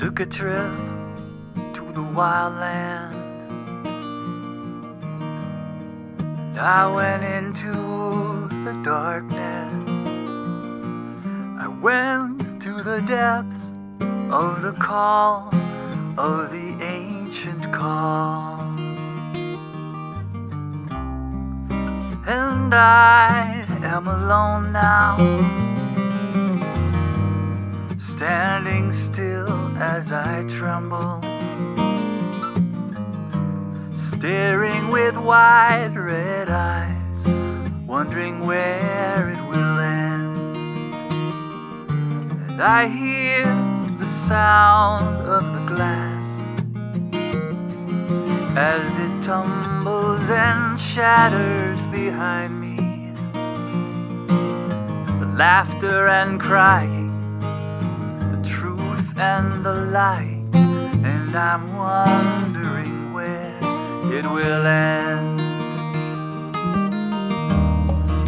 took a trip to the wild land. And I went into the darkness. I went to the depths of the call of the ancient call. And I am alone now, standing still as I tremble, staring with wide red eyes, wondering where it will end. And I hear the sound of the glass as it tumbles and shatters behind me. The laughter and crying, and the light, and I'm wondering where it will end.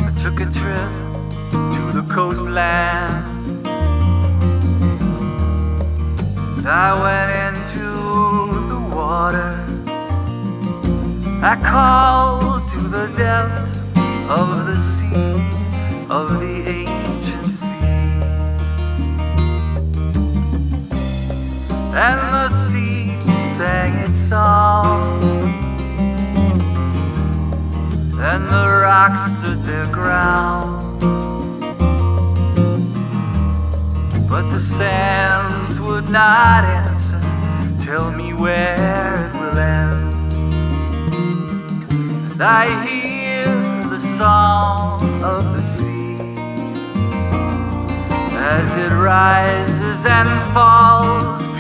I took a trip to the coastland. I went into the water. I called to the depths of the sea, of the ancient And the sea sang its song. And the rocks stood their ground. But the sands would not answer, tell me where it will end. And I hear the song of the sea as it rises and falls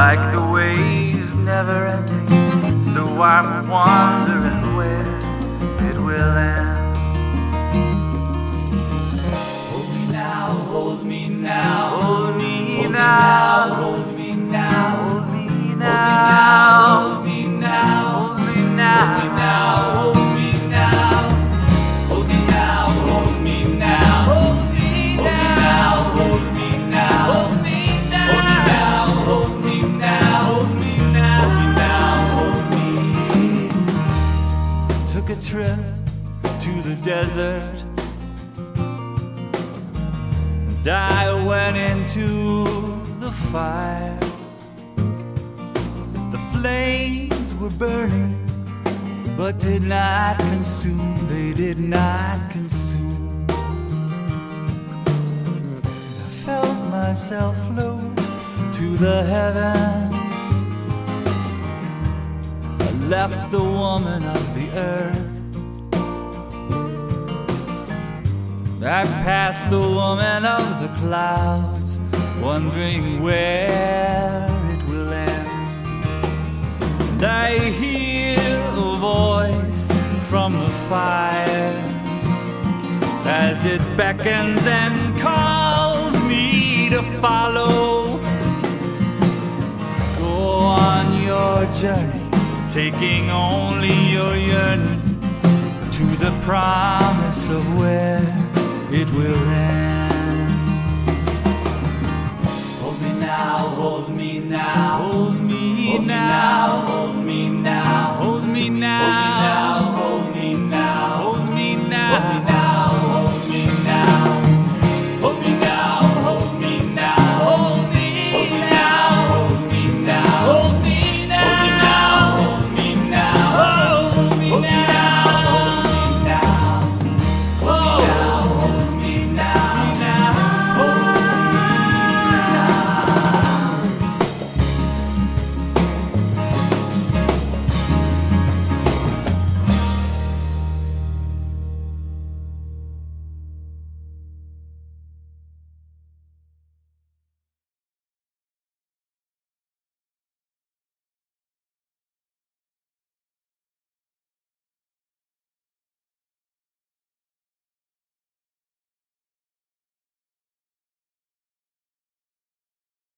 like the waves never ending. So I'm wondering where a trip to the desert. And I went into the fire. The flames were burning, but did not consume. They did not consume. I felt myself float to the heavens. I left the woman of the earth. I passed the woman of the clouds, wondering where it will end. And I hear a voice from the fire as it beckons and calls me to follow. Go on your journey, taking only your yearning to the promise of where it will end. Hold me now, hold me now.